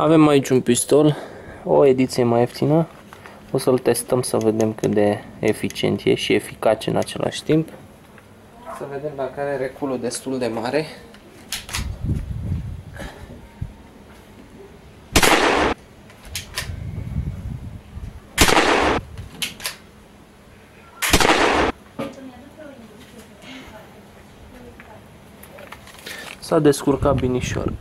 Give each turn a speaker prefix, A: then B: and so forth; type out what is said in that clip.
A: Avem aici un pistol, o ediție mai ieftină. O să-l testăm să vedem cât de eficient e și eficace în același timp. Să vedem dacă are reculul destul de mare. S-a descurcat binișor.